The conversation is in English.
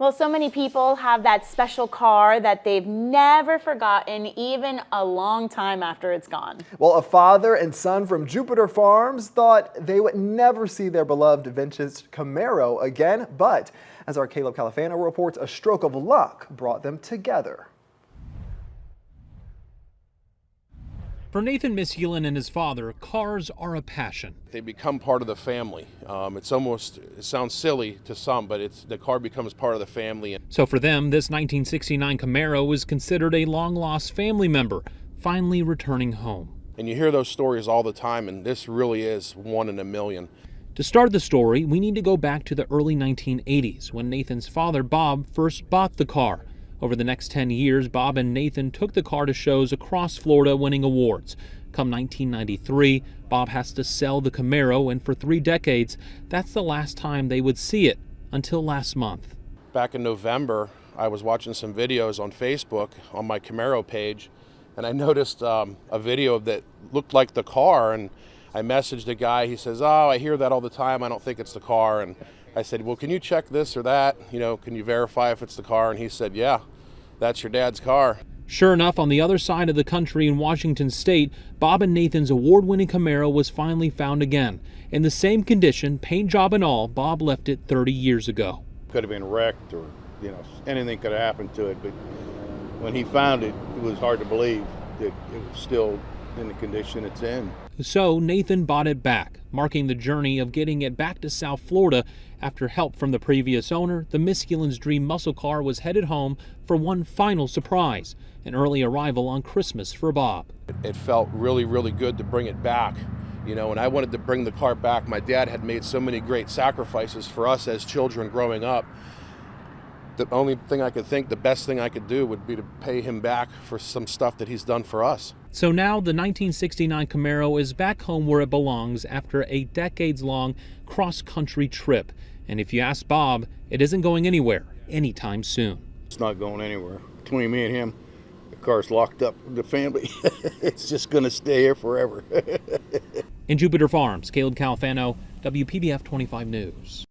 Well, so many people have that special car that they've never forgotten, even a long time after it's gone. Well, a father and son from Jupiter Farms thought they would never see their beloved vintage Camaro again, but as our Caleb Califano reports, a stroke of luck brought them together. For Nathan Misculin and his father, cars are a passion. They become part of the family. Um, it's almost, it sounds silly to some, but it's the car becomes part of the family. So for them, this 1969 Camaro was considered a long lost family member, finally returning home. And you hear those stories all the time, and this really is one in a million. To start the story, we need to go back to the early 1980s when Nathan's father, Bob, first bought the car. Over the next 10 years, Bob and Nathan took the car to shows across Florida winning awards. Come 1993, Bob has to sell the Camaro, and for three decades, that's the last time they would see it until last month. Back in November, I was watching some videos on Facebook on my Camaro page, and I noticed um, a video that looked like the car, and I messaged a guy. He says, "Oh, I hear that all the time. I don't think it's the car." And I said, "Well, can you check this or that? You know, can you verify if it's the car?" And he said, "Yeah, that's your dad's car." Sure enough, on the other side of the country in Washington state, Bob and Nathan's award winning Camaro was finally found again. In the same condition, paint job and all, Bob left it 30 years ago. Could have been wrecked or, you know, anything could have happened to it. But when he found it, it was hard to believe that it was still in the condition it's in. So Nathan bought it back, marking the journey of getting it back to South Florida. After help from the previous owner, the Misculin's dream muscle car was headed home for one final surprise an early arrival on Christmas for Bob. It felt really, really good to bring it back. You know, and I wanted to bring the car back. My dad had made so many great sacrifices for us as children growing up the only thing I could think, the best thing I could do would be to pay him back for some stuff that he's done for us. So now the 1969 Camaro is back home where it belongs after a decades long cross country trip. And if you ask Bob, it isn't going anywhere anytime soon. It's not going anywhere. Between me and him, the car's locked up with the family. it's just going to stay here forever. In Jupiter Farms, Caleb Califano, WPBF 25 News.